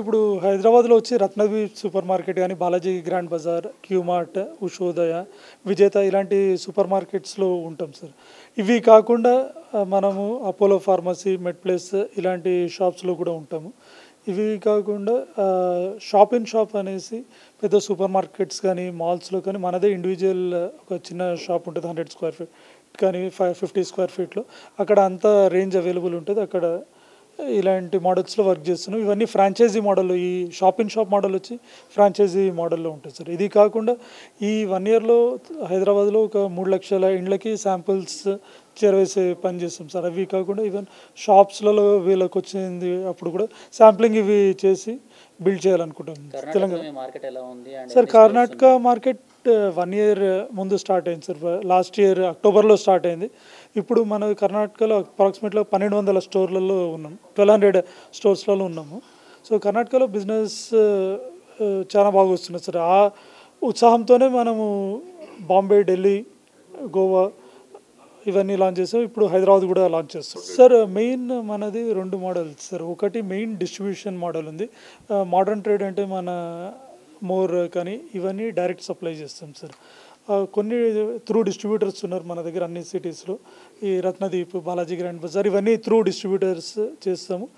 ఇప్పుడు హైదరాబాద్లో వచ్చి రత్నవి సూపర్ మార్కెట్ కానీ Balaji grand bazaar Q mart Ushodaya Vijetha ఇలాంటి సూపర్ మార్కెట్స్లో ఉంటాం సార్. ఇవి కాకుండా మనము అపోలో ఫార్మసీ మెడ్ ప్లేస్ ఇలాంటి షాప్స్లో కూడా ఉంటాము. ఇవి కాకుండా షాప్ ఇన్ షాప్ అనేసి పెద్ద సూపర్ మార్కెట్స్ కానీ మాల్స్లో కానీ మనదే ఇండివిజువల్ ఒక చిన్న షాప్ ఉంటుంది హండ్రెడ్ స్క్వేర్ ఫీట్ కానీ ఫైవ్ ఫిఫ్టీ స్క్వేర్ ఫీట్లో అక్కడ అంత రేంజ్ అవైలబుల్ ఉంటుంది. అక్కడ ఇలాంటి మోడల్స్లో వర్క్ చేస్తున్నాం. ఇవన్నీ ఫ్రాంచైజీ మోడల్ ఈ షాప్ ఇన్ షాప్ మోడల్ వచ్చి ఫ్రాంచైజీ మోడల్లో ఉంటుంది సార్. ఇది కాకుండా ఈ వన్ ఇయర్లో హైదరాబాద్లో ఒక మూడు లక్షల ఇండ్లకి శాంపిల్స్ చేరవేసే పని చేస్తాం సార్. అవి కాకుండా ఈవెన్ షాప్స్లలో వీళ్ళకి వచ్చింది అప్పుడు కూడా శాంప్లింగ్ ఇవి చేసి బిల్డ్ చేయాలనుకుంటాం. తెలంగాణ కర్ణాటక మార్కెట్ ఎలా ఉంది? And sir Karnataka market one year ముందు స్టార్ట్ అయింది సార్. లాస్ట్ ఇయర్ అక్టోబర్లో స్టార్ట్ అయింది. ఇప్పుడు మన కర్ణాటకలో అప్రాక్సిమేట్లో పన్నెండు వందల స్టోర్లలో ఉన్నాం. ట్వెల్వ్ హండ్రెడ్ స్టోర్స్లలో ఉన్నాము. సో కర్ణాటకలో బిజినెస్ చాలా బాగా వస్తుంది సార్. ఆ ఉత్సాహంతోనే మనము బాంబే ఢిల్లీ గోవా ఇవన్నీ లాంచ్ చేసాం. ఇప్పుడు హైదరాబాద్ కూడా లాంచ్ చేస్తాం. సార్ మెయిన్ మనది రెండు మోడల్స్ సార్. ఒకటి మెయిన్ డిస్ట్రిబ్యూషన్ మోడల్ ఉంది. మోడర్న్ ట్రేడ్ అంటే మన మోర్ కానీ ఇవన్నీ డైరెక్ట్ సప్లై చేస్తాం సార్. కొన్ని త్రూ డిస్ట్రిబ్యూటర్స్ ఉన్నారు మన దగ్గర అన్ని సిటీస్లో. ఈ రత్నదీప్ బాలాజీ గ్రాండ్ బజార్ ఇవన్నీ త్రూ డిస్ట్రిబ్యూటర్స్ చేస్తాము.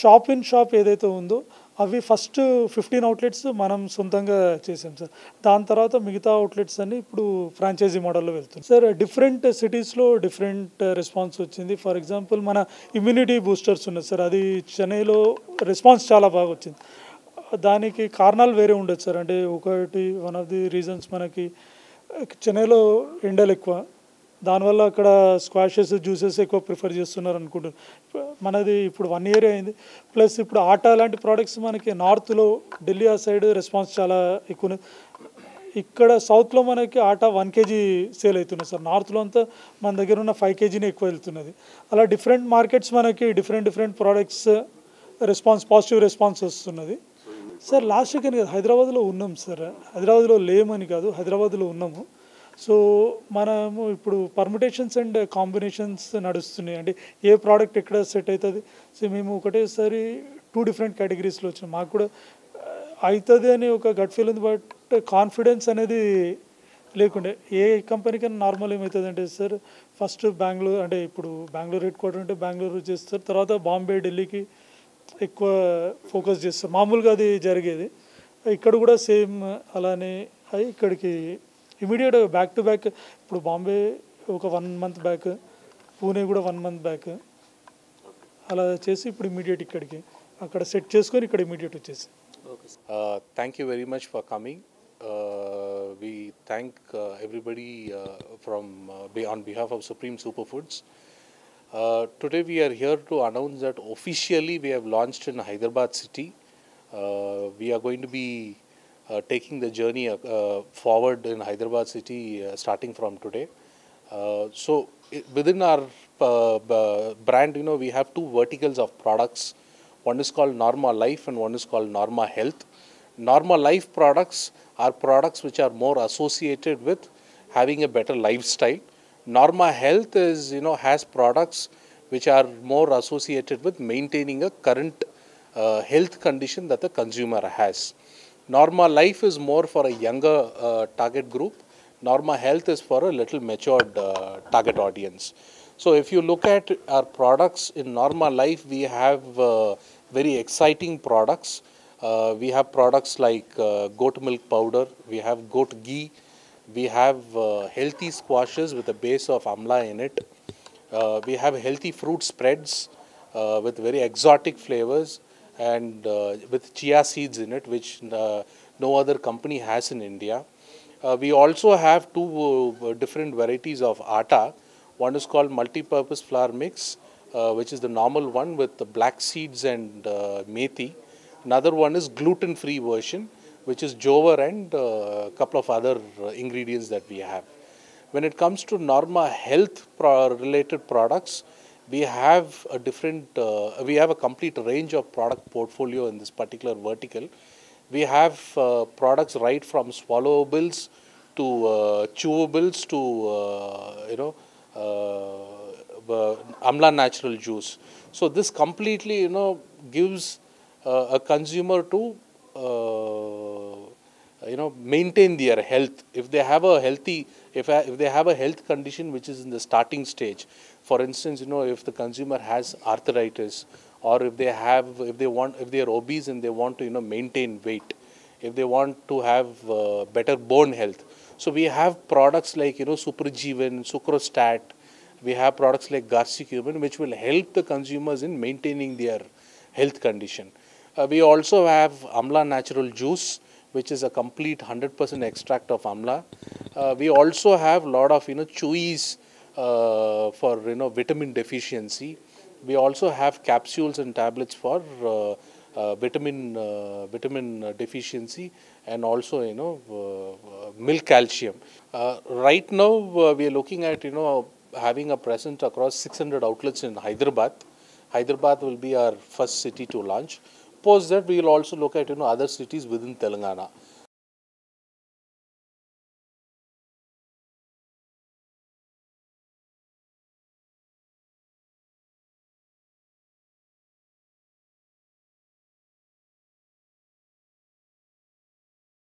షాప్ ఇన్ షాప్ ఏదైతే ఉందో అవి ఫస్ట్ ఫిఫ్టీన్ అవుట్లెట్స్ మనం సొంతంగా చేసాం సార్. దాని తర్వాత మిగతా అవుట్లెట్స్ అన్ని ఇప్పుడు ఫ్రాంచైజీ మోడల్లో వెళ్తుంది సార్ డిఫరెంట్ సిటీస్లో డిఫరెంట్ రెస్పాన్స్ వచ్చింది. ఫర్ ఎగ్జాంపుల్ మన ఇమ్యూనిటీ బూస్టర్స్ ఉన్నాయి సార్. అది చెన్నైలో రెస్పాన్స్ చాలా బాగా వచ్చింది. దానికి కారణాలు వేరే ఉండొచ్చు సార్. అంటే ఒకటి వన్ ఆఫ్ ది రీజన్స్ మనకి చెన్నైలో ఎండలు ఎక్కువ. దానివల్ల అక్కడ స్క్వాషెస్ జ్యూసెస్ ఎక్కువ ప్రిఫర్ చేస్తున్నారు అనుకుంటున్నారు. మనది ఇప్పుడు వన్ ఇయర్ అయింది. ప్లస్ ఇప్పుడు ఆటా లాంటి ప్రోడక్ట్స్ మనకి నార్త్లో ఢిల్లీ ఆ సైడ్ రెస్పాన్స్ చాలా ఎక్కువ. ఉంది. ఇక్కడ సౌత్లో మనకి ఆటా వన్ కేజీ సేల్ అవుతున్నాయి సార్. నార్త్లో అంతా మన దగ్గర ఉన్న ఫైవ్ కేజీనే ఎక్కువ వెళ్తున్నది. అలా డిఫరెంట్ మార్కెట్స్ మనకి different different products response positive response వస్తున్నది. సార్ లాస్ట్ వీక్ అని కాదు హైదరాబాద్లో ఉన్నాం సార్. హైదరాబాద్లో లేమని కాదు హైదరాబాద్లో ఉన్నాము. సో మనము ఇప్పుడు పర్మిటేషన్స్ అండ్ కాంబినేషన్స్ నడుస్తున్నాయి. అంటే ఏ ప్రోడక్ట్ ఎక్కడ సెట్ అవుతుంది? సో మేము ఒకటేసారి టూ డిఫరెంట్ కేటగిరీస్లో వచ్చినాం మాకు కూడా అవుతుంది అని ఒక గట్ ఫీల్ ఉంది బట్ కాన్ఫిడెన్స్ అనేది లేకుండే. ఏ కంపెనీకైనా నార్మల్ ఏమవుతుంది అంటే సార్ ఫస్ట్ బెంగళూరు అంటే ఇప్పుడు బెంగళూరు హెడ్ క్వార్టర్ అంటే బెంగళూరు చేస్తారు. తర్వాత బాంబే ఢిల్లీకి ఎక్కువ ఫోకస్ చేస్తారు మామూలుగా అది జరిగేది. ఇక్కడ కూడా సేమ్ అలానే అయి ఇక్కడికి ఇమీడియట్ బ్యాక్ టు బ్యాక్ ఇప్పుడు బాంబే ఒక వన్ మంత్ బ్యాక్ పూణే కూడా వన్ మంత్ బ్యాక్ అలా చేసి ఇప్పుడు ఇమీడియట్ ఇక్కడికి అక్కడ సెట్ చేసుకొని ఇక్కడ ఇమీడియట్ వచ్చేసి. Thank you very much for coming we thank Uh, we thank uh, everybody uh, from uh, on behalf of Supreme Superfoods. Uh, today we are here to announce that officially we have launched in Hyderabad city. Uh, we are going to be uh, taking the journey uh, forward in Hyderabad city uh, starting from today. Uh, so within our brand, you know, we have two verticals of products. One is called Norma Life and one is called Norma Health. Norma Life products are products which are more associated with having a better lifestyle. Norma Health is, you know, has products which are more associated with maintaining a current uh, health condition that the consumer has. Norma Life is more for a younger uh, target group. Norma Health is for a little matured uh, target audience. So if you look at our products in Norma Life, we have uh, very exciting products. Uh, we have products like uh, goat milk powder, we have goat ghee, we have uh, healthy squashes with a base of amla in it. Uh, we have healthy fruit spreads uh, with very exotic flavors and uh, with chia seeds in it, which uh, no other company has in India. Uh, we also have two different varieties of atta. One is called multi-purpose flour mix, which is the normal one with the black seeds and methi. Another one is gluten-free version, which is Jover and a couple of other uh, ingredients that we have. When it comes to Norma health pro- related products, we have a different, uh, we have a complete range of product portfolio in this particular vertical. We have uh, products right from swallowables to uh, chewables to, uh, you know, uh, uh, Amla natural juice. So this completely, you know, gives uh, a consumer to uh, you know maintain their health. If they have a healthy if, if they have a health condition which is in the starting stage for instance you know if the consumer has arthritis or if they have if they want if they are obese and they want to you know maintain weight if they want to have uh, better bone health. So we have products like you know superjeevan sucrostat. We have products like garcicumin which will help the consumers in maintaining their health condition. Uh, we also have amla natural juice which is a complete 100% extract of amla. Uh, we also have a lot of you know chewies uh, for you know vitamin deficiency. We also have capsules and tablets for uh, uh, vitamin uh, vitamin deficiency and also you know uh, milk calcium. Right now we are looking at you know having a presence across 600 outlets in Hyderabad. Hyderabad will be our first city to launch. Post that, we will also look at you know other cities within Telangana.